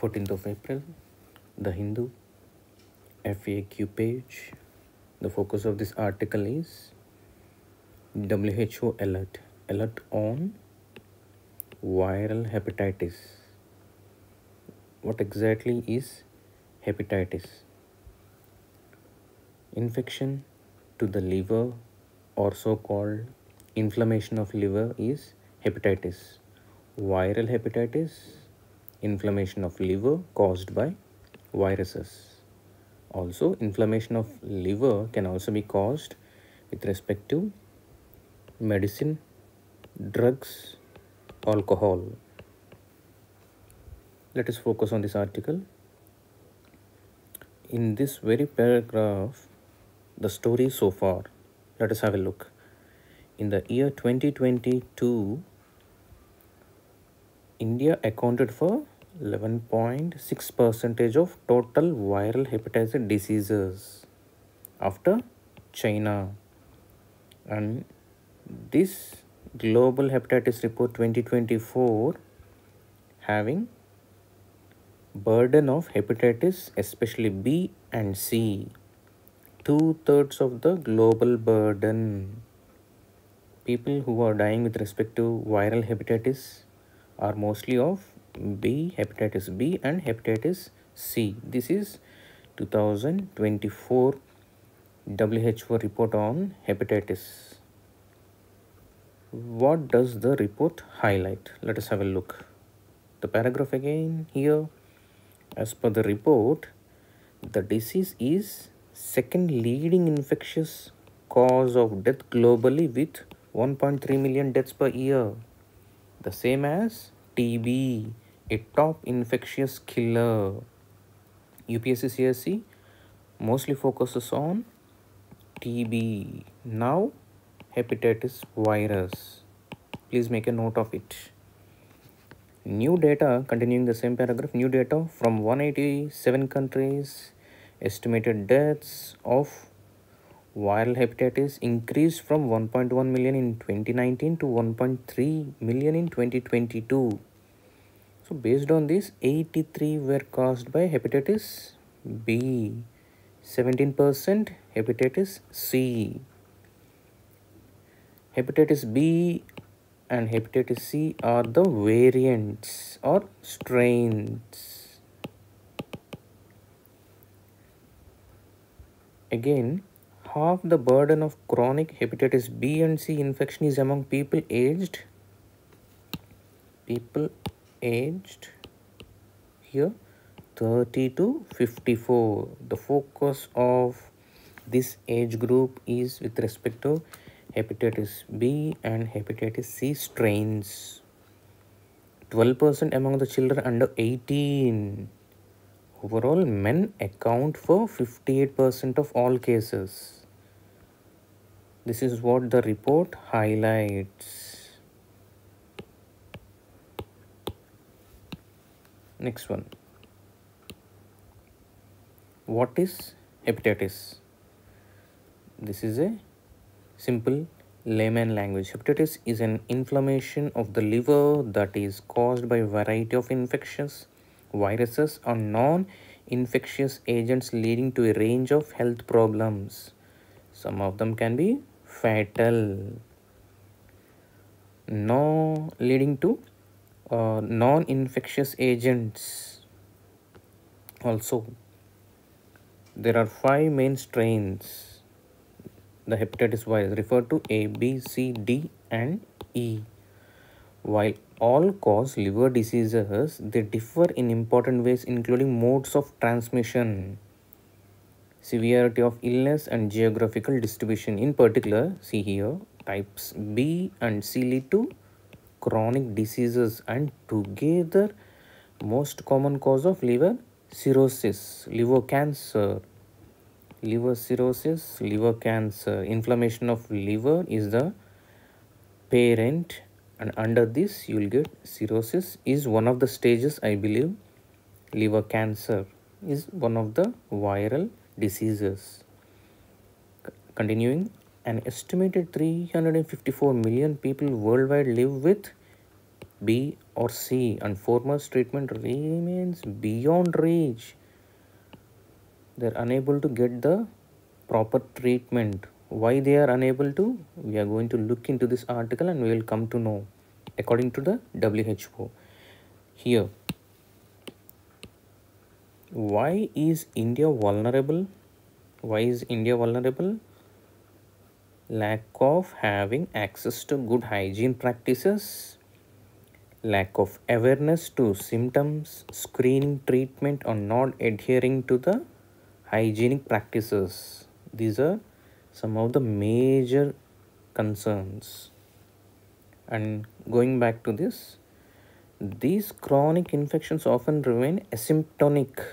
14th of April, The Hindu FAQ page. The focus of this article is WHO alert alert on viral hepatitis. What exactly is hepatitis? Infection to the liver or so called inflammation of liver is hepatitis. Viral hepatitis, inflammation of liver caused by viruses. Also, inflammation of liver can also be caused with respect to medicine, drugs, alcohol. Let us focus on this article. In this very paragraph, the story so far, let us have a look. In the year 2022, India accounted for 11.6 percentage of total viral hepatitis diseases after China. And this Global Hepatitis Report 2024 having burden of hepatitis, especially B and C, two thirds of the global burden. People who are dying with respect to viral hepatitis are mostly of B, hepatitis B, and hepatitis C. This is 2024 WHO report on hepatitis. What does the report highlight? Let us have a look. The paragraph again here. As per the report, the disease is second leading infectious cause of death globally with 1.3 million deaths per year. The same as TB, a top infectious killer. UPSC CSE mostly focuses on TB. Now, hepatitis virus. Please make a note of it. New data, continuing the same paragraph, new data from 187 countries, estimated deaths of viral hepatitis increased from 1.1 million in 2019 to 1.3 million in 2022. So, based on this, 83 were caused by hepatitis B, 17% hepatitis C. Hepatitis B and hepatitis C are the variants or strains. Again, half the burden of chronic hepatitis B and C infection is among people aged people aged here 30 to 54 the focus of this age group is with respect to hepatitis B and hepatitis C strains. 12% among the children under 18. Overall, men account for 58% of all cases. This is what the report highlights. Next one. What is hepatitis? This is a simple layman language hepatitis is an inflammation of the liver that is caused by a variety of infectious viruses or non-infectious agents leading to a range of health problems some of them can be fatal. No leading to uh, non-infectious agents. Also there are five main strains. The hepatitis virus referred to A, B, C, D and E. While all cause liver diseases, they differ in important ways including modes of transmission, severity of illness and geographical distribution. In particular, see here, types B and C lead to chronic diseases and together most common cause of liver cirrhosis, liver cancer, liver cirrhosis, liver cancer, inflammation of liver is the parent and under this you will get cirrhosis is one of the stages I believe. Liver cancer is one of the viral diseases. Continuing, an estimated 354 million people worldwide live with B or C and foremost treatment remains beyond reach. They're unable to get the proper treatment. Why they are unable to? We are going to look into this article and we will come to know according to the WHO. Here, why is India vulnerable? Why is India vulnerable? Lack of having access to good hygiene practices, lack of awareness to symptoms, screening treatment or not adhering to the hygienic practices. These are some of the major concerns. And going back to this, these chronic infections often remain asymptomatic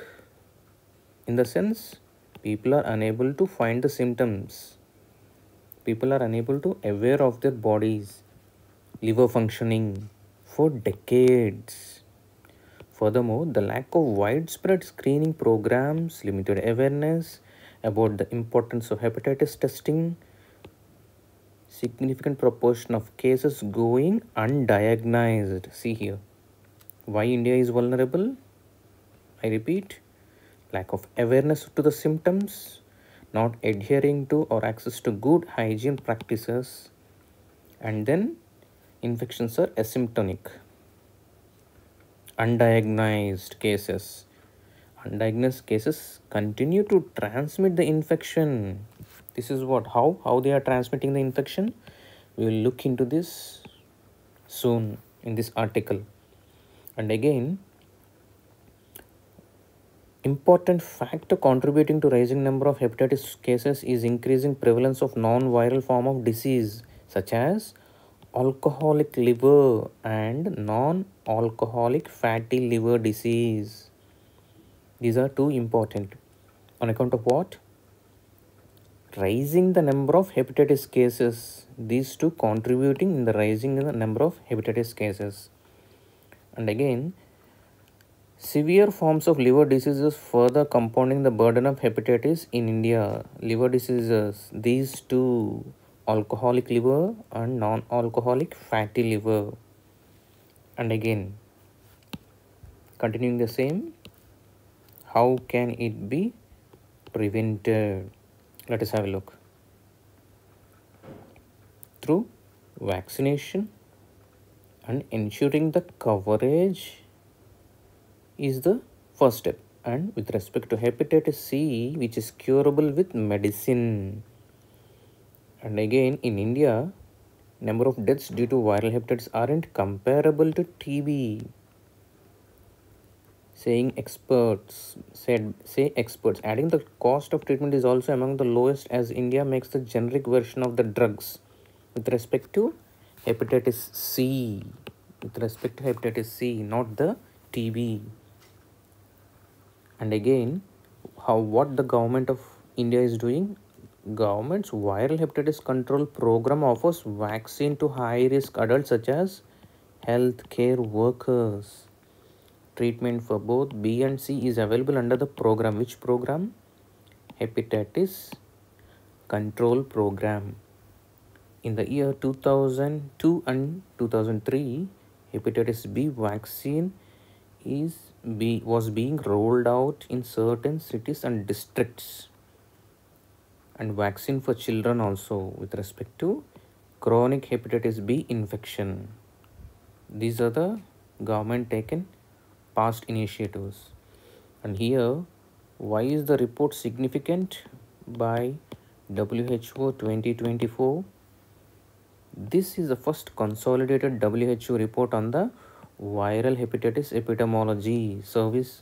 in the sense people are unable to find the symptoms. People are unable to aware of their bodies liver functioning for decades. Furthermore the lack of widespread screening programs limited awareness about the importance of hepatitis testing significant proportion of cases going undiagnosed. See here why India is vulnerable? I repeat, lack of awareness to the symptoms, not adhering to or access to good hygiene practices, and then infections are asymptomatic. Undiagnosed cases. Undiagnosed cases continue to transmit the infection. This is what how how they are transmitting the infection. We will look into this soon in this article and again important factor contributing to rising number of hepatitis cases is increasing prevalence of non-viral form of disease such as alcoholic liver and non-alcoholic fatty liver disease. These are two important. On account of what? Rising the number of hepatitis cases. These two contributing in the rising in the number of hepatitis cases and again, severe forms of liver diseases further compounding the burden of hepatitis in India. Liver diseases, these two, alcoholic liver and non-alcoholic fatty liver. And again, continuing the same, how can it be prevented? Let us have a look. Through vaccination, and ensuring the coverage is the first step. And with respect to hepatitis C which is curable with medicine. And again in India number of deaths due to viral hepatitis aren't comparable to TB saying experts said say experts adding the cost of treatment is also among the lowest as India makes the generic version of the drugs. With respect to hepatitis C with respect to hepatitis C, not the TB. And again, how what the government of India is doing? Government's viral hepatitis control program offers vaccine to high risk adults such as healthcare workers. Treatment for both B and C is available under the program. Which program? Hepatitis Control Program. In the year 2002 and 2003, hepatitis B vaccine is be, was being rolled out in certain cities and districts and vaccine for children also with respect to chronic hepatitis B infection. These are the government taken past initiatives. And here, why is the report significant by WHO 2024? This is the first consolidated WHO report on the viral hepatitis epidemiology service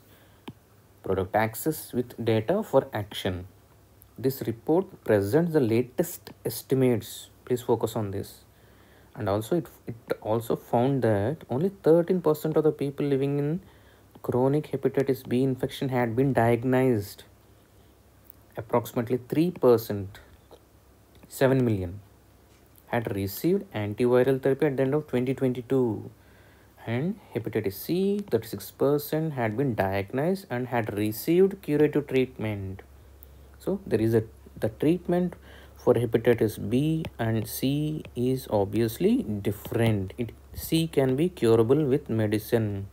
product access with data for action. This report presents the latest estimates. Please focus on this. And also it, it also found that only 13% of the people living in chronic hepatitis B infection had been diagnosed. Approximately 3%, 7 million had received antiviral therapy at the end of 2022 and hepatitis C 36% had been diagnosed and had received curative treatment. So there is a the treatment for hepatitis B and C is obviously different. It C can be curable with medicine.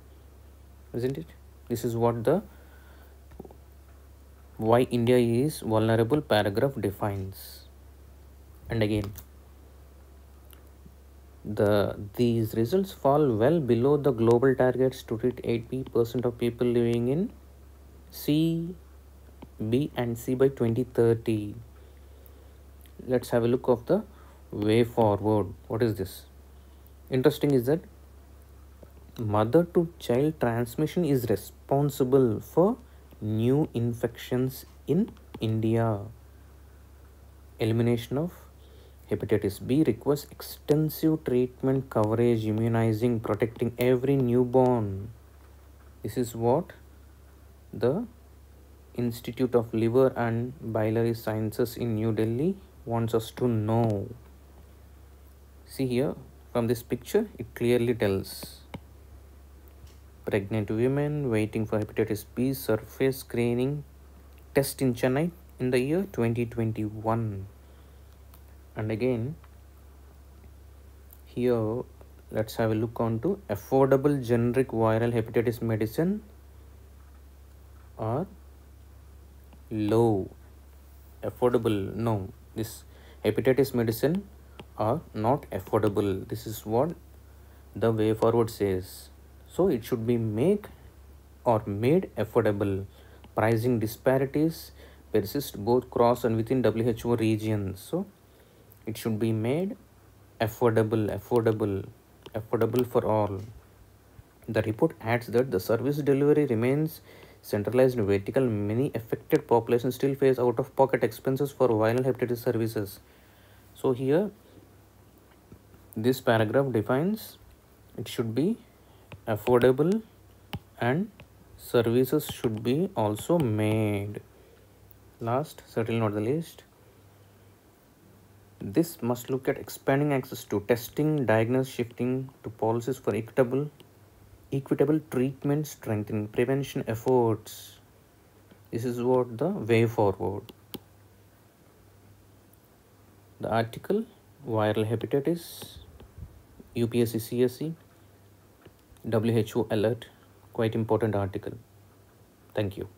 Isn't it? This is what the why India is vulnerable paragraph defines. And again, the these results fall well below the global targets to treat 80% of people living in C, B and C by 2030. Let's have a look of the way forward. What is this? Interesting is that mother to child transmission is responsible for new infections in India. Elimination of Hepatitis B requires extensive treatment coverage, immunizing, protecting every newborn. This is what the Institute of Liver and Biliary Sciences in New Delhi wants us to know. See here from this picture, it clearly tells pregnant women waiting for hepatitis B surface screening test in Chennai in the year 2021 and again here let's have a look on to affordable generic viral hepatitis medicine or low. Affordable no this hepatitis medicine are not affordable. This is what the way forward says. So it should be make or made affordable. Pricing disparities persist both cross and within who regions. So it should be made affordable affordable affordable for all. The report adds that the service delivery remains centralized and vertical. Many affected populations still face out of pocket expenses for viral hepatitis services. So here this paragraph defines it should be affordable and services should be also made. Last certainly not the least this must look at expanding access to testing, diagnosis, shifting to policies for equitable, equitable treatment, strengthening prevention efforts. This is what the way forward. The article viral hepatitis, UPSC CSE, WHO alert, quite important article. Thank you.